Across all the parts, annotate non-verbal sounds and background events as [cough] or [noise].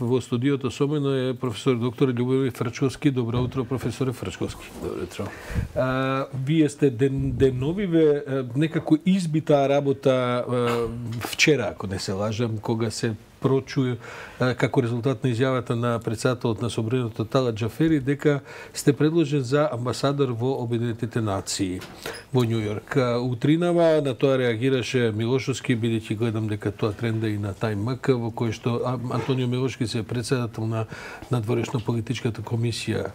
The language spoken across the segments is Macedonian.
Во студиото со мене е професор доктор Љубомир Фрчковски. Добро утро, професоре Фрчковски. Добро утро. А, вие сте ден, деновиве некако избита работа а, вчера, ако не се лажам, кога се прочуе како резултат на изјавата на председателот на Собранието Тала Джафери дека сте предложен за амбасадор во Обединетите нации во Нью Йорк. Утринава на тоа реагираше Милошовски, бидејќи гледам дека тоа тренда и на МК, во кој што Антонио Милошки се председател на надворешно политичката комисија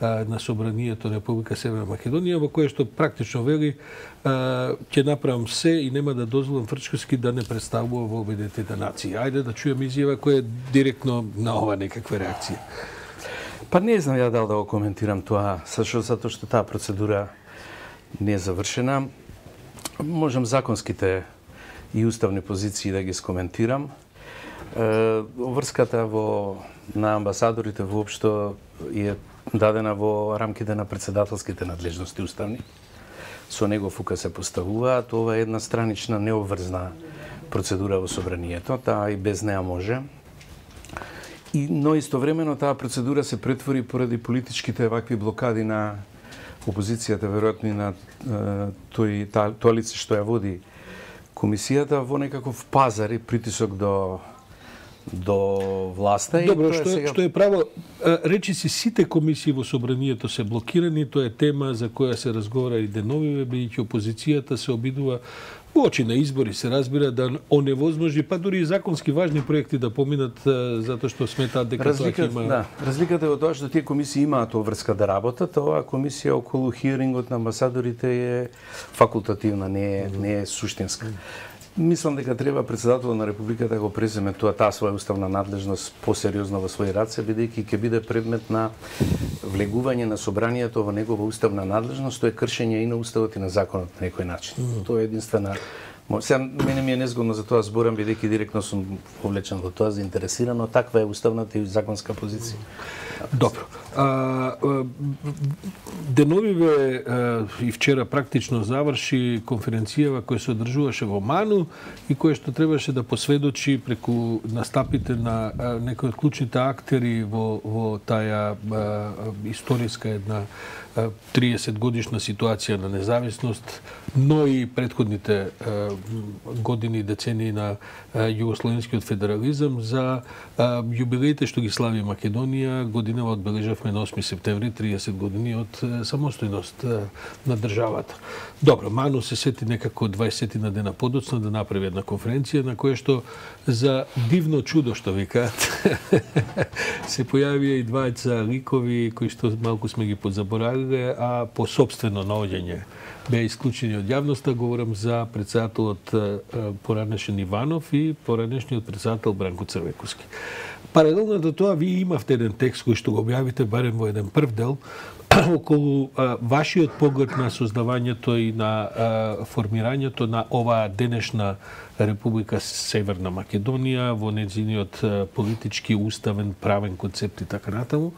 на Собранието на Република Северна Македонија, во кое што практично вели ќе направам се и нема да дозволам Фрчковски да не представува во Обединетите нации. Ајде да чуеме изјава која е директно на ова некаква реакција. Па не знам ја дал да го коментирам тоа, сашо затоа што таа процедура не е завршена. Можам законските и уставни позиции да ги скоментирам. Врската во на амбасадорите воопшто е дадена во рамките на председателските надлежности уставни. Со него фука се поставуваат. Ова е една странична необврзна процедура во собранието, таа и без неа може. И, но истовремено таа процедура се претвори поради политичките вакви блокади на опозицијата, веројатно и на тој, тоа лице што ја води комисијата во некаков пазар и притисок до до власта Добро, што, сега... што е право, речи си сите комисии во собранието се блокирани, тоа е тема за која се разговара и деновиве, бидејќи опозицијата се обидува очи на избори се разбира да оневозможи па дури и законски важни проекти да поминат затоа што сметаат дека Разлика, тоа има Да, разликата е во тоа што тие комисии имаат обврска да работат, оваа комисија околу хирингот на амбасадорите е факултативна, не е, не е суштинска. Мислам дека треба председателот на Републиката да го преземе тоа таа своја уставна надлежност посериозно во своји раце, бидејќи ќе биде предмет на влегување на собранието во негова уставна надлежност, тоа е кршење и на уставот и на законот на некој начин. Mm. Тоа е единствена Сега, мене ми е незгодно за тоа зборам, бидејќи директно сум повлечен во тоа, заинтересиран, но таква е уставната и законска позиција. Добро. А, деновиве и вчера практично заврши конференцијава која се одржуваше во Ману и која што требаше да посведочи преку настапите на некои од клучните актери во, во таа историска една 30 годишна ситуација на независност, но и предходните години и децении на југословенскиот федерализам за јубилеите што ги слави Македонија. Годинава одбележавме на 8 септември 30 години од самостојност на државата. Добро, Ману се сети некако 20 на дена подоцна да направи една конференција на која што за дивно чудо што викаат [laughs] се појавија и двајца ликови кои што малку сме ги подзаборавили а по собствено наоѓање беа исклучени од јавноста. Говорам за председателот поранешен Иванов и поранешниот председател Бранко Црвекуски. Паралелно до тоа, вие имавте еден текст кој што го објавите барем во еден прв дел, [clears throat] околу а, вашиот поглед на создавањето и на а, формирањето на оваа денешна Република Северна Македонија во нејзиниот политички, уставен, правен концепт и така натаму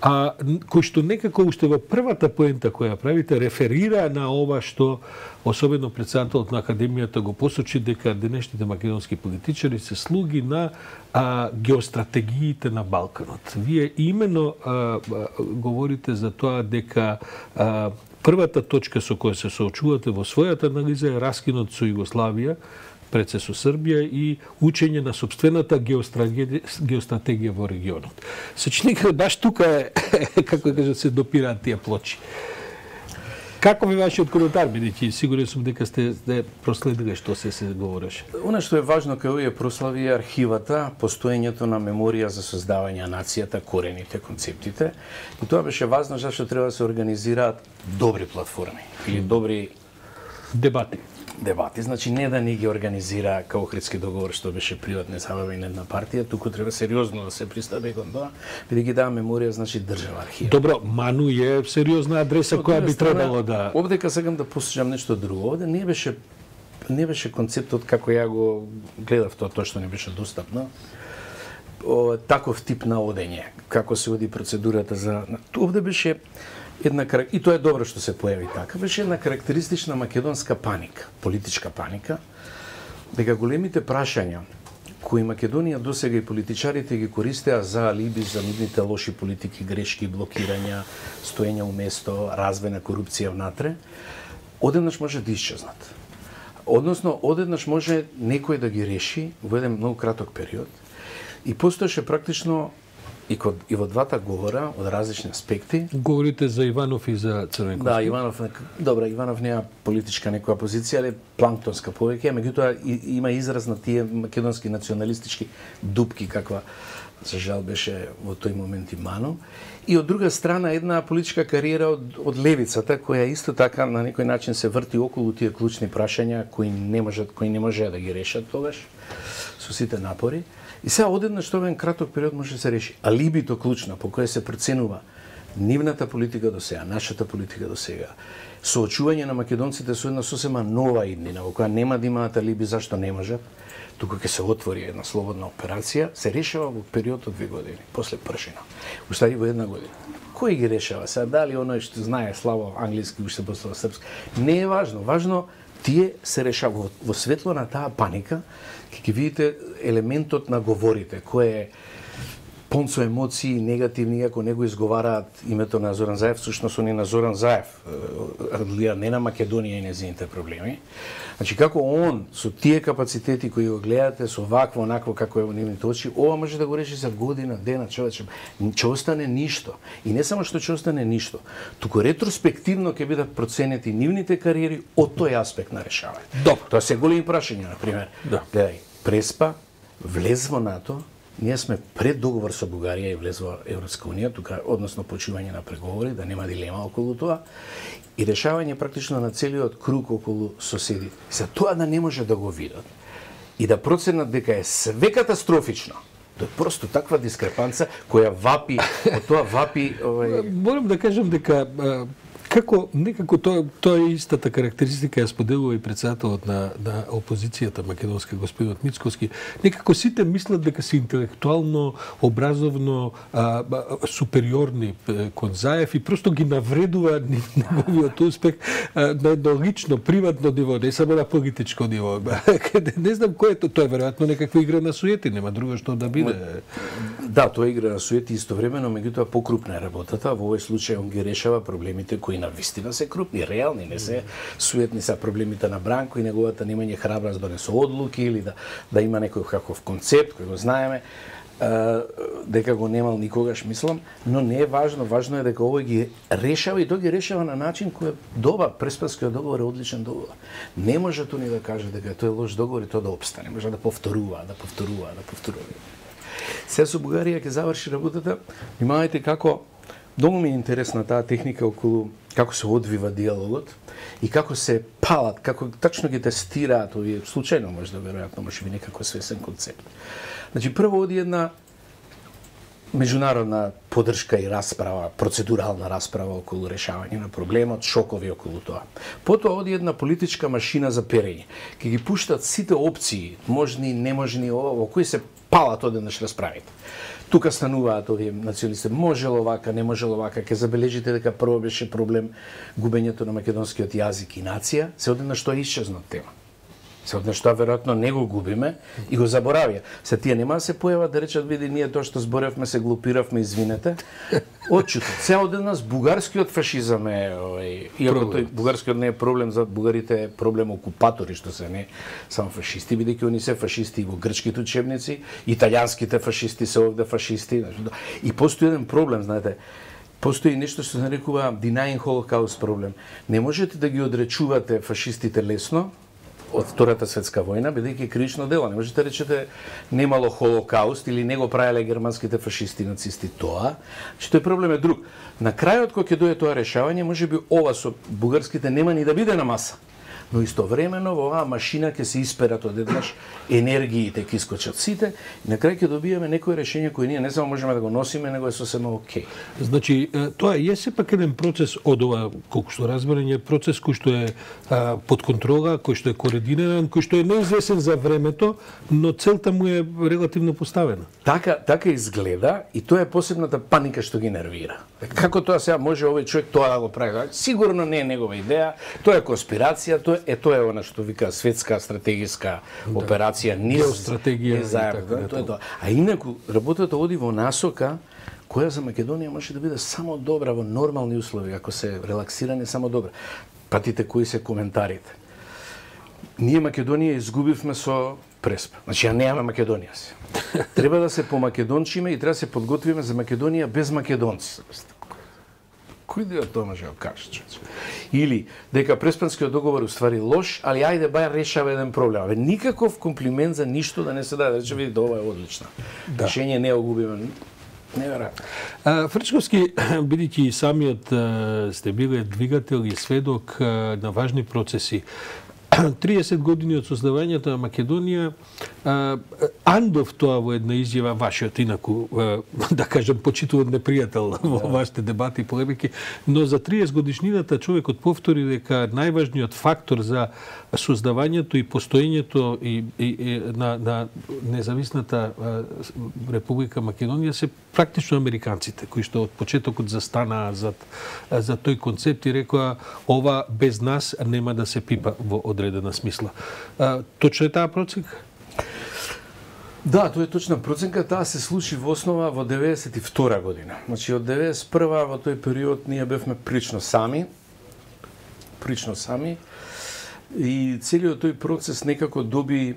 а кој што некако уште во првата поента која правите реферира на ова што особено председателот на академијата го посочи дека денешните македонски политичари се слуги на а, геостратегиите на Балканот. Вие имено а, говорите за тоа дека а, првата точка со која се соочувате во својата анализа е раскинот со Југославија, пред се со Србија и учење на собствената геостратегија во регионот. Чини баш тука е, [laughs] како да кажат, се допираат тие плочи. Како ви вашиот коментар, бидејќи сигурен сум дека сте, сте проследиле што се се говореше? Она што е важно кај овие прослави е архивата, постоењето на меморија за создавање на нацијата, корените, концептите. И тоа беше важно зашто треба да се организираат добри платформи или добри дебати дебати. Значи не да ни ги организира као Охридски договор што беше приватна незабавен една партија, туку треба сериозно да се пристапи кон тоа, бидејќи таа меморија значи држава архив. Добро, Ману е сериозна адреса која би требало да Овдека сакам да посочам нешто друго. Овде не беше не беше концептот како ја го гледав тоа тоа што не беше достапно о, таков тип на одење, како се оди процедурата за... Овде беше една и тоа е добро што се појави така, беше една карактеристична македонска паника, политичка паника, дека големите прашања кои Македонија досега и политичарите ги користеа за алиби за нудните лоши политики, грешки, блокирања, стоење у место, развена корупција внатре, одеднаш може да исчезнат. Односно, одеднаш може некој да ги реши во еден многу краток период и постоеше практично и, код, и во двата говора од различни аспекти. Говорите за Иванов и за Црвенковски. Да, Иванов, добра, Иванов нема политичка некоја позиција, али планктонска повеќе, меѓутоа има израз на тие македонски националистички дупки каква за жал беше во тој момент и Мано. И од друга страна една политичка кариера од, од левицата која исто така на некој начин се врти околу тие клучни прашања кои не можат кои не може да ги решат тогаш со сите напори. И сега одеднаш овен краток период може да се реши. Алибито клучна по која се проценува нивната политика до сега, нашата политика до сега, соочување на македонците со една сосема нова иднина, во која нема да имаат алиби зашто не можат, туку ќе се отвори една слободна операција, се решава во период од две години, после пршина. Устари во една година. Кој ги решава? Сега дали оној што знае слабо англиски уште после српски? Не е важно. Важно тие се решава во, во светло на таа паника, ќе ги видите елементот на говорите, кој е пон со емоции негативни, иако не го изговараат името на Зоран Заев, всушност они на Зоран Заев гледа не на Македонија и незините проблеми. Значи, како он, со тие капацитети кои го гледате, со вакво, онакво, како е во нивните очи, ова може да го реши за година, дена, човече. Ќе остане ништо. И не само што ќе остане ништо, туку ретроспективно ќе бидат проценети нивните кариери од тој аспект на решавање. Добро. Тоа се големи прашања, на пример. Да. Гледај, Преспа влез во НАТО, ние сме пред договор со Бугарија и влез во Европска унија, тука односно почивање на преговори, да нема дилема околу тоа, и решавање практично на целиот круг околу соседи. За тоа да не може да го видат и да проценат дека е све катастрофично, Тоа е просто таква дискрепанца која вапи, [laughs] од тоа вапи овај Морам да кажам дека како некако тоа тоа е истата карактеристика ја споделува и председателот на на опозицијата македонска господинот Мицковски. Некако сите мислат дека се интелектуално, образовно а, а, супериорни кон Заев и просто ги навредува неговиот успех а, на едно лично, приватно ниво, не само на политичко ниво. [laughs] не знам кој е тоа, тоа е веројатно некаква игра на суети, нема друго што да биде. Да, тоа е игра на суети истовремено, меѓутоа покрупна е работата. Во овој случај он ги решава проблемите кои на вистина се крупни, реални, не се суетни са проблемите на Бранко и неговата немање храброст да донесе одлуки или да да има некој каков концепт кој го знаеме дека го немал никогаш, мислам, но не е важно, важно е дека овој ги решава и тоа ги решава на начин кој е добар. Преспанскиот договор е одличен договор. Не може да тој да каже дека тој е лош договор и тоа да обстане. Може да повторува, да повторува, да повторува. Се со Бугарија ќе заврши работата. Внимавајте како Многу ми е интересна таа техника околу како се одвива диалогот и како се палат, како тачно ги тестираат овие случајно може да веројатно може би некако свесен концепт. Значи прво оди една меѓународна поддршка и расправа, процедурална расправа околу решавање на проблемот, шокови околу тоа. Потоа оди една политичка машина за перење. Ке ги пуштат сите опции, можни, неможни, во кои се палат одеднаш расправите. Тука стануваат овие националисти. Можело вака, не можело вака. Ке забележите дека прво беше проблем губењето на македонскиот јазик и нација, се одеднаш тоа исчезна тема. Се однеш тоа веројатно не го губиме и го заборавија. Се тие нема да се појават да речат види ние тоа што зборевме се глупиравме, извинете. Отчуто. Се одеднаш бугарскиот фашизам е овај иако тој бугарскиот не е проблем за бугарите е проблем окупатори што се не само фашисти, бидејќи они се фашисти и во грчките учебници, италијанските фашисти се овде фашисти, и постои еден проблем, знаете, постои нешто што се нарекува denying holocaust проблем. Не можете да ги одречувате фашистите лесно, од Втората светска војна, бидејќи крично дело. Не можете да речете немало холокауст или не го правеле германските фашисти и нацисти тоа. Че тој проблем е друг. На крајот кога ќе дое тоа решавање, можеби ова со бугарските нема ни да биде на маса но истовремено во оваа машина ќе се исперат одеднаш енергиите ќе искочат сите и на крај ќе добиеме некој решение кој ние не само можеме да го носиме, него е сосема окей. Значи, тоа е сепак еден процес од ова, колку што разберење, процес кој што е а, под контрола, кој што е координиран, кој што е неизвесен за времето, но целта му е релативно поставена. Така, така изгледа и тоа е посебната паника што ги нервира. Како тоа сега може овој човек тоа да го прави? Сигурно не е негова идеја, тоа е конспирација, тоа тоа е тоа е она што вика светска стратегиска операција, не Геостратегија не и заедно, така да, тоа е тоа. А инаку работата оди во насока која за Македонија може да биде само добра во нормални услови, ако се релаксирани само добра. Патите кои се коментарите. Ние Македонија изгубивме со Преспа. Значи ја немаме Македонија се. [laughs] Треба да се помакедончиме и треба да се подготвиме за Македонија без македонци. Кој дел тоа може да го каже, човече? Или дека Преспанскиот договор уствари лош, али ајде бај решава еден проблем. Абе никаков комплимент за ништо да не се даде. Да рече видите ова е одлична. Да. Решение не го губиме. Не. А, Фрчковски, [clears throat] бидејќи и самиот сте биле двигател и сведок на важни процеси, [clears throat] 30 години од создавањето на Македонија, андов тоа во една изјава вашиот инаку, [laughs] да кажем, почитуван непријател во вашите дебати и полемики, но за 30 годишнината човекот повтори дека најважниот фактор за создавањето и постоењето и, и, и на, на независната Република Македонија се практично американците, кои што од почетокот застанаа за, за тој концепт и рекоа ова без нас нема да се пипа во одредена смисла. А, точно е таа проценка? Да, тоа е точна проценка, таа се случи во основа во 92 година. Значи од 91 во тој период ние бевме прично сами, прично сами, и целиот тој процес некако доби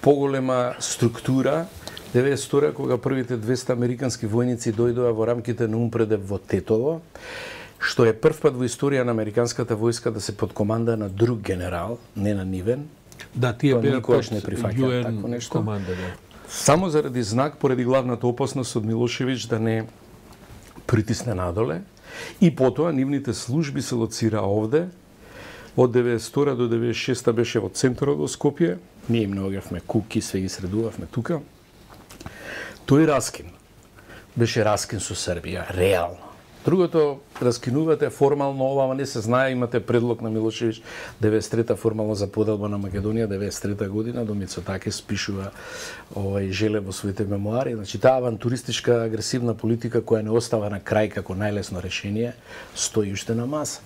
поголема структура 92 кога првите 200 американски војници дојдоа во рамките на Умпредев во Тетово, што е прв пат во историја на американската војска да се под команда на друг генерал, не на нивен, Да, тие беа никогаш не прифаќа UN такво нешто. команда, да. само заради знак, поради главната опасност од Милошевиќ да не притисне надоле. И потоа нивните служби се лоцира овде. Од 92 до 96 беше во центарот во Скопје. Ние им наоѓавме куки, све ги средувавме тука. Тој раскин беше раскин со Србија, реално. Другото, раскинувате формално ова, ама не се знае, имате предлог на Милошевич 93-та формално за поделба на Македонија, 93-та година, до Мицотаке спишува овај желе во своите мемуари. Значи, таа авантуристичка, агресивна политика која не остава на крај како најлесно решение, стои уште на маса.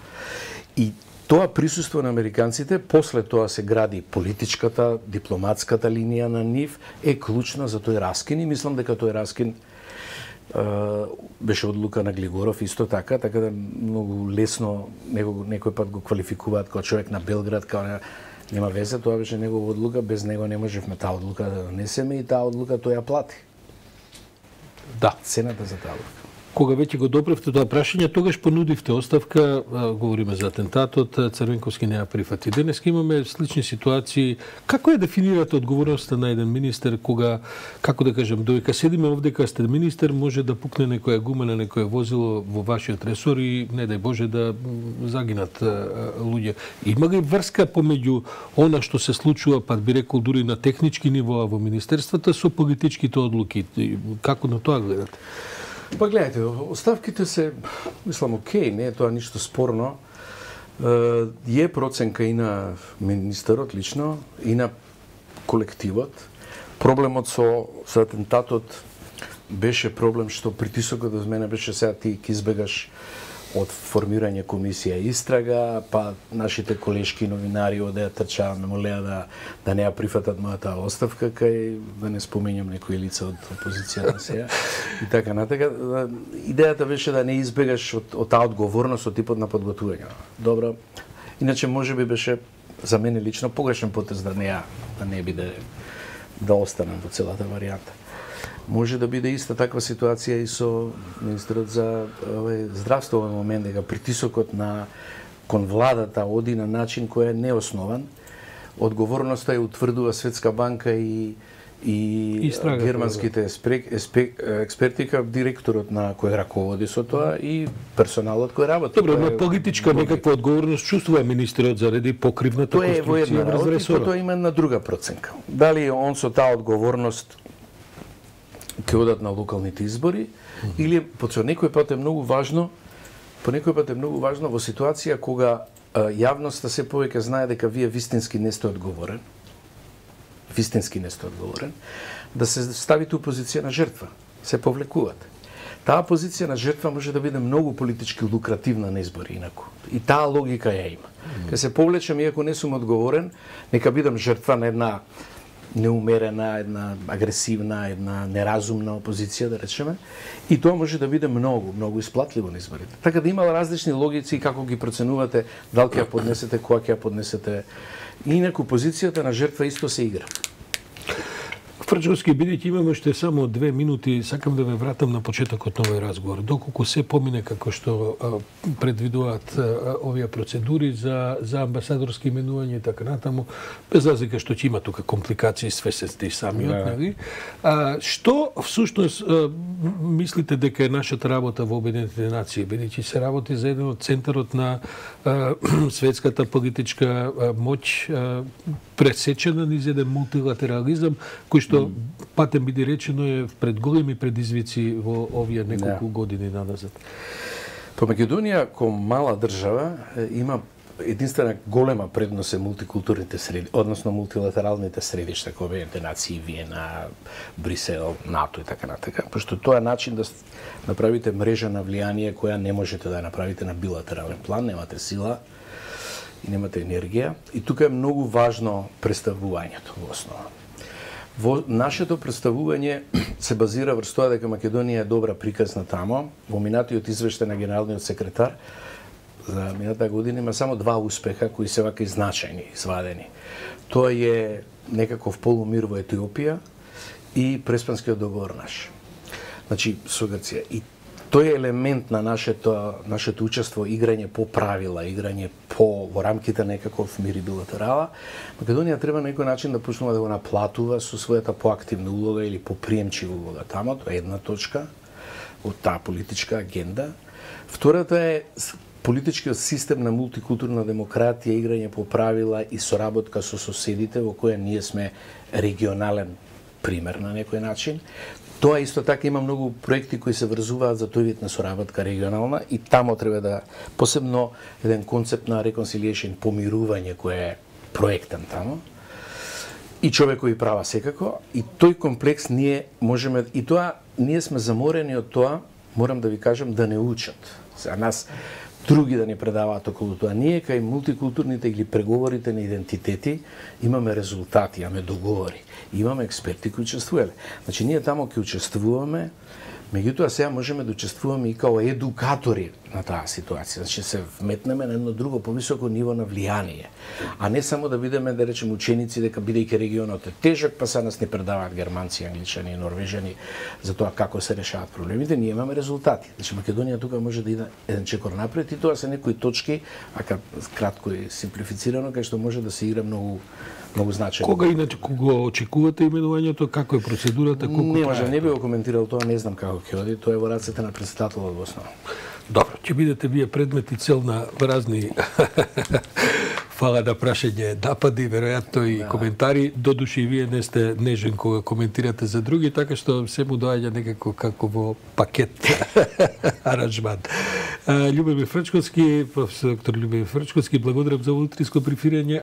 И тоа присуство на американците, после тоа се гради политичката, дипломатската линија на нив, е клучна за тој раскин и мислам дека тој раскин беше одлука на Глигоров исто така, така да многу лесно него некој пат го квалификуваат како човек на Белград, као не, нема везе, тоа беше негова одлука, без него не можевме таа одлука да донесеме и таа одлука тој ја плати. Да. Цената за таа одлука. Кога веќе го допревте тоа прашање, тогаш понудивте оставка, говориме за атентатот, Црвенковски не ја прифати. Денес имаме слични ситуации. Како ја дефинирате одговорноста на еден министер кога, како да кажем, додека седиме овде кога сте министер, може да пукне некоја гума на некое возило во вашиот ресор и не дај Боже да загинат луѓе. Има ли врска помеѓу она што се случува, па би рекол дури на технички ниво во министерствата со политичките одлуки? Како на тоа гледате? Па гледайте, оставките се, мислам, окей, не е тоа ништо спорно. Е, Е проценка и на министерот лично, и на колективот. Проблемот со, со атентатот беше проблем што притисокот од мене беше сега ти ќе избегаш од формирање комисија истрага, па нашите колешки новинари одеа трчаа ме молеа да да не ја прифатат мојата оставка кај да не споменјам некои лица од опозицијата сега и така натака. Идејата беше да не избегаш од, од таа одговорност од типот на подготвување. Добро. Иначе можеби беше за мене лично погрешен потез да не ја да не биде да останам во целата варијанта. Може да биде иста таква ситуација и со министерот за овој здравство во момент дека притисокот на кон владата оди на начин кој е неоснован. Одговорноста ја утврдува Светска банка и и Истрагата, германските еспрек, еспек, експерти како директорот на кој раководи со тоа и персоналот кој работи. Добро, Тоа но е политичка во- некаква одговорност чувствува министерот заради покривната Тоа е во конструкција една работа и потоа има една друга проценка. Дали он со таа одговорност ќе одат на локалните избори или по некој пат е многу важно по некој пат е многу важно во ситуација кога а, јавноста се повеќе знае дека вие вистински не сте одговорен вистински не сте одговорен да се ставите у позиција на жртва се повлекувате Таа позиција на жртва може да биде многу политички лукративна на избори инаку. И таа логика ја има. Mm. Ке се повлечам, иако не сум одговорен, нека бидам жртва на една неумерена, една агресивна, една неразумна опозиција, да речеме. И тоа може да биде многу, многу исплатливо на изборите. Така да има различни логици како ги проценувате, дали ќе ја поднесете, која ќе ја поднесете. Инаку позицијата на жртва исто се игра. Фрчковски, бидејќи имаме уште само две минути, сакам да ве вратам на почетокот на овој разговор. Доколку се помине како што предвидуваат овие процедури за, за амбасадорски именување и така натаму, без разлика што ќе има тука компликации, свесен сте и самиот, да. нели? А, што всушност мислите дека е нашата работа во Обединетите нации, бидејќи се работи за еден од центарот на а, [clears throat] светската политичка моќ пресечена низ еден мултилатерализам кој што што патем биде речено е пред големи предизвици во овие неколку да. години надазад. По Македонија, ко мала држава, има единствена голема предност е мултикултурните среди, односно мултилатералните средишта, кои Обединените нации, Виена, Брисел, НАТО и така натака, пошто тоа е начин да направите мрежа на влијание која не можете да ја направите на билатерален план, немате сила и немате енергија. И тука е многу важно представувањето во основа. Во нашето представување се базира врз тоа дека Македонија е добра приказна тамо. Во минатиот извештај на генералниот секретар за мината година има само два успеха кои се вака значајни, извадени. Тоа е некаков полумир во Етиопија и Преспанскиот договор наш. Значи, со Грција. И тој е елемент на нашето нашето учество играње по правила, играње по во рамките некаков мир и билатерала. Македонија треба на некој начин да почнува да го наплатува со својата поактивна улога или поприемчива улога тамо, тоа е една точка од таа политичка агенда. Втората е политичкиот систем на мултикултурна демократија, играње по правила и соработка со соседите во која ние сме регионален пример на некој начин. Тоа исто така има многу проекти кои се врзуваат за тој вид на соработка регионална и тамо треба да посебно еден концепт на reconciliation, помирување кој е проектен тамо и човекови права секако и тој комплекс ние можеме и тоа ние сме заморени од тоа морам да ви кажам да не учат. За нас други да ни предаваат околу тоа. Ние кај мултикултурните или преговорите на идентитети имаме резултати, имаме договори, имаме експерти кои учествувале. Значи ние тамо ќе учествуваме, Меѓутоа сега можеме да учествуваме и као едукатори на таа ситуација. Значи се вметнеме на едно друго повисоко ниво на влијание. А не само да бидеме да речем ученици дека бидејќи регионот е тежок, па са нас не предаваат германци, англичани и норвежани за тоа како се решаваат проблемите, ние имаме резултати. Значи Македонија тука може да иде еден чекор напред и тоа се некои точки, а кратко и симплифицирано, кај што може да се игра многу многу значајно. Кога иначе кога очекувате именувањето, како е процедурата, колку Не може, не би го коментирал тоа, не знам како ќе оди, тоа е во рацете на председателот во основа. Добро, ќе бидете вие предмет и цел на разни [laughs] фала да прашање напади, веројатно и да. коментари. Додуши и вие не сте нежен кога коментирате за други, така што се му доаѓа некако како во пакет [laughs] аранжман. Љубомир Фрчковски, професор доктор Љубомир Фрчковски, благодарам за утринско брифирање,